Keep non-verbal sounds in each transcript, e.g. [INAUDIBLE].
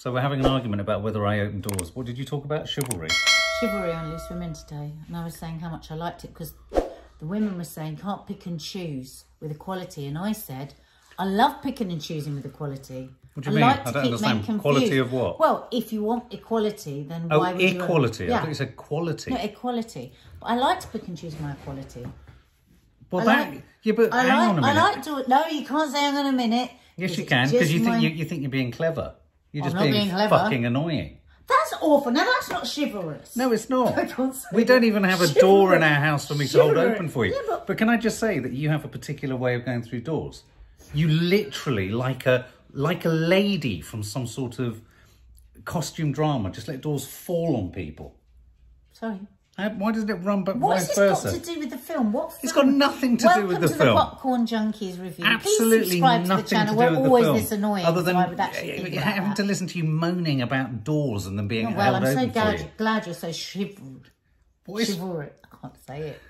So we're having an argument about whether I open doors. What did you talk about? Chivalry. Chivalry on Loose Women today, and I was saying how much I liked it because the women were saying can't pick and choose with equality, and I said I love picking and choosing with equality. What do you mean? like I don't understand. Quality of what? Well, if you want equality, then Oh, why would you? equality. I Yeah. thought you said quality. No, equality. But I like to pick and choose my equality. well, I that. like- yeah, but I hang like. on a I minute. I like to. No, you can't say hang on a minute. yes, you can because you think my- you, you think you're being clever. You're oh, just being, being fucking annoying. That's awful. Now that's not chivalrous. No, it's not. [LAUGHS] I can't say We don't even have a door in our house for me to hold open for you. Yeah, but- but can I just say that you have a particular way of going through doors? You literally, like a like a lady from some sort of costume drama, just let doors fall on people. Sorry. Why doesn't it run back What's vice this got to do with the film? What It's film? got nothing to do with the to film. the Popcorn Junkies review. Please Absolutely subscribe nothing to the channel. to do We're with the always film. this annoying. Other than so I would actually think about having that. to listen to you moaning about doors and them being Oh, well, held I'm so glad, you. glad you're so chivalred. What is- Chivalric. I can't say it.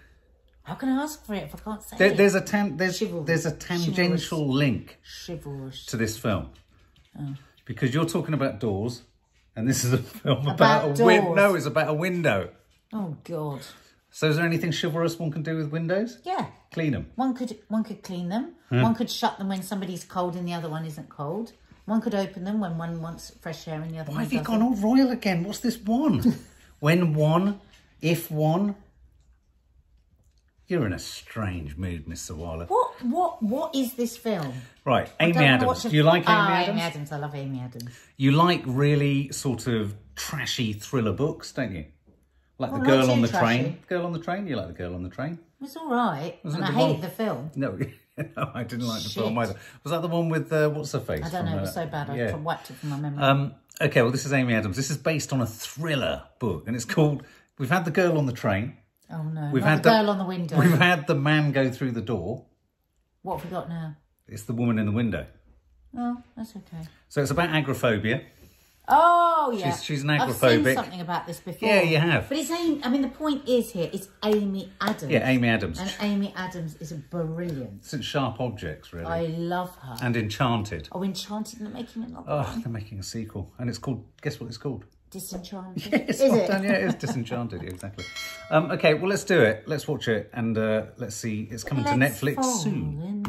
How can I ask for it if I can't say There, it? there's a tan- there's, there's a tangential link Chivalrous. to this film Oh. because you're talking about doors, and this is a [LAUGHS] film about, About a window. No, it's about a window. Oh God. So, is there anything chivalrous one can do with windows? Yeah. Clean them. One could one could clean them. Hmm. One could shut them when somebody's cold and the other one isn't cold. One could open them when one wants fresh air and the other Why one have you doesn't. gone all royal again? What's this one? [LAUGHS] when one, if one. You're in a strange mood, Mr. Waller. What what what is this film? Right, Amy Adams. Do you like Amy Ah, Adams? Amy Adams. I love Amy Adams. You like really sort of trashy thriller books, don't you? Like Oh, the girl on the trashy. train. Girl on the train. You like the girl on the train? It's all right, Was and it I the hated one- the film. [LAUGHS] No, [LAUGHS] no, I didn't like the film either. Was that the one with uh, what's her face? I don't know. It was uh, so bad. I yeah. wiped it from my memory. Um, okay, well, this is Amy Adams. This is based on a thriller book, and it's called. We've had the girl on the train. oh no! We've had the girl on the window. We've had the man go through the door. What have we got now? It's the woman in the window. Oh, that's okay. So it's about agoraphobia. Oh yeah, She's- she's an I've seen something about this before. Yeah, you have. But it's Amy. I mean, the point is here. It's Amy Adams. Yeah, Amy Adams. And Amy Adams is brilliant. Since Sharp Objects, really, I love her. and Enchanted. oh, Enchanted and the Making Novel. Oh, they're making a sequel, and it's called. Guess what it's called? Disenchanted. [LAUGHS] It's is well it? done, yeah, it's Disenchanted, yeah, exactly. Um, okay, well, let's do it. Let's watch it, and uh, let's see. It's coming to Let's Netflix fall soon.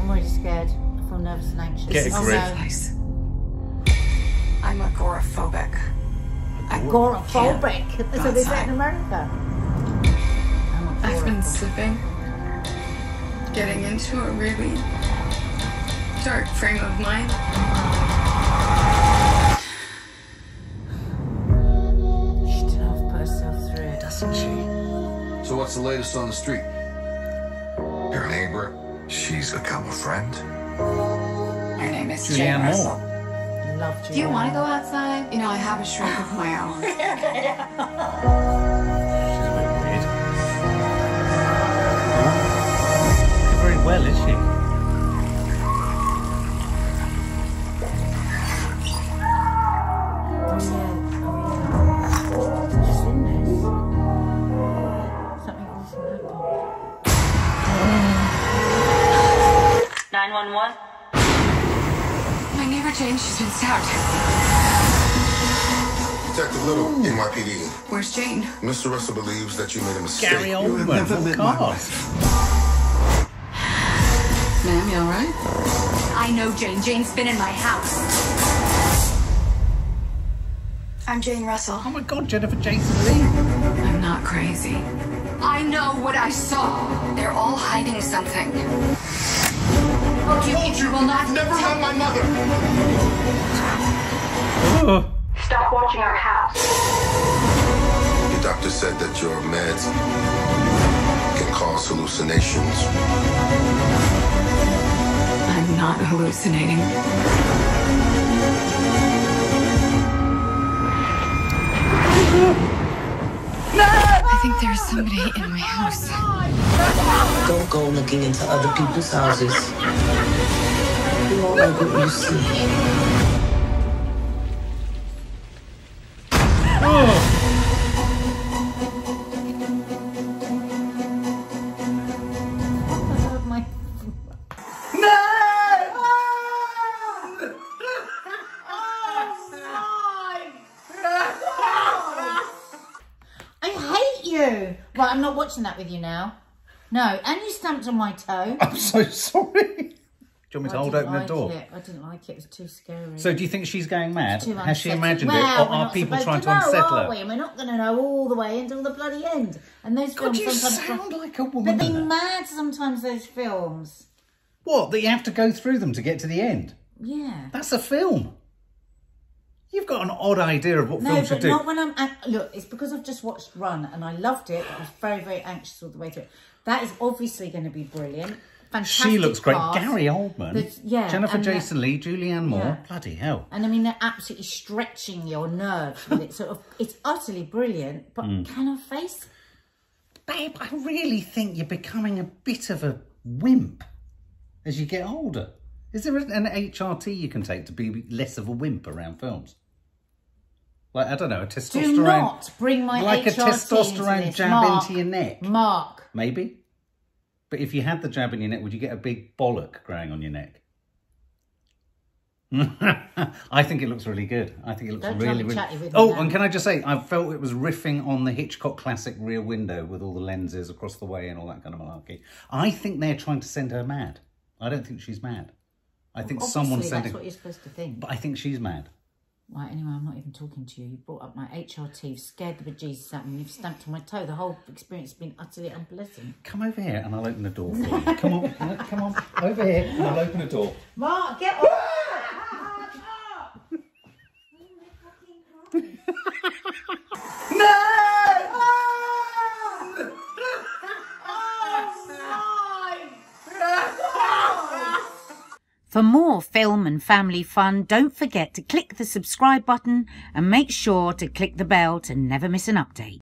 I'm already scared. I feel nervous and anxious. Get a oh, no. place. I'm agoraphobic. Agoraphobic. That's what they say in America. I'm I've been agoraphobic. slipping, getting into a really dark frame of mind. She did have to put herself through it. Doesn't she? So what's the latest on the street? Your neighbor, she's become a friend. Her name is Julianne Jane Moore. Russell. Love Do you want to go outside? You know, I have a shrink of my own. [LAUGHS] [LAUGHS] She's a bit weird. Not very well, is she? My neighbor Jane, she's been stabbed. Detective Little, NYPD. Where's Jane? Mr. Russell believes that you made a mistake. Gary Oldman. What cast? Ma'am, you alright? I know Jane. Jane's been in my house. I'm Jane Russell. Oh my God, Jennifer Jason Leigh. I'm not crazy. I know what I saw. They're all hiding something. You, you will not Never met my mother. Oh, stop watching our house. Your doctor said that your meds can cause hallucinations. I'm not hallucinating. I think there's somebody in my house. Don't go looking into other people's houses. You won't like what you see. Right, I'm not watching that with you now. No, and you stamped on my toe. I'm so sorry. Do you want me to I hold open the door? It. I didn't like it. It was too scary. So do you think she's going mad? Has she imagined well, it? Or we're people trying to, know, unsettle are her? we? We're not going to know all the way until the bloody end. And those God, films you sometimes... sound like a But woman. they're mad sometimes, those films. What, that you have to go through them to get to the end? Yeah. That's a film. You've got an odd idea of what No, films should but not when I'm... An- Look, it's because I've just watched Run and I loved it. I was very, very anxious all the way through. That is obviously going to be brilliant. Fantastic she looks great. cast. Gary Oldman, But, yeah, Jennifer that- Jason Leigh, Julianne Moore. Yeah. Bloody hell. And I mean, they're absolutely stretching your nerves with it. Sort of, it's utterly brilliant. But Hmm. can I face? Babe, I really think you're becoming a bit of a wimp as you get older. Is there an HRT you can take to be less of a wimp around films? Like, I don't know, a testosterone... Do not bring my Like a testosterone into jab Mark, into your neck. Mark, Maybe. But if you had the jab in your neck, would you get a big bollock growing on your neck? [LAUGHS] I think it looks really good. I think it looks Don't really, really. Oh, now. and can I just say, I felt it was riffing on the Hitchcock classic Rear Window with all the lenses across the way and all that kind of malarkey. I think they're trying to send her mad. I don't think she's mad. I think obviously someone's that's what you're supposed to think. But I think she's mad. Right, anyway, I'm not even talking to you. You brought up my HRT, you've scared the bejesus out of me, you've stamped on my toe. The whole experience has been utterly unpleasant. Come over here and I'll open the door for you. come on, [LAUGHS] come on, over here and I'll open the door. Mark, get off! For more film and family fun, don't forget to click the subscribe button and make sure to click the bell to never miss an update.